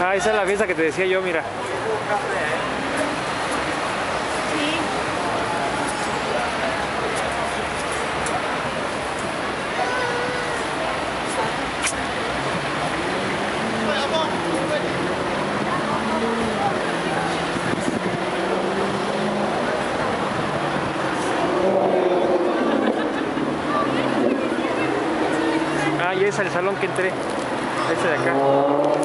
Ah, esa es la fiesta que te decía yo, mira. Ah, y es el salón que entré. Este de acá.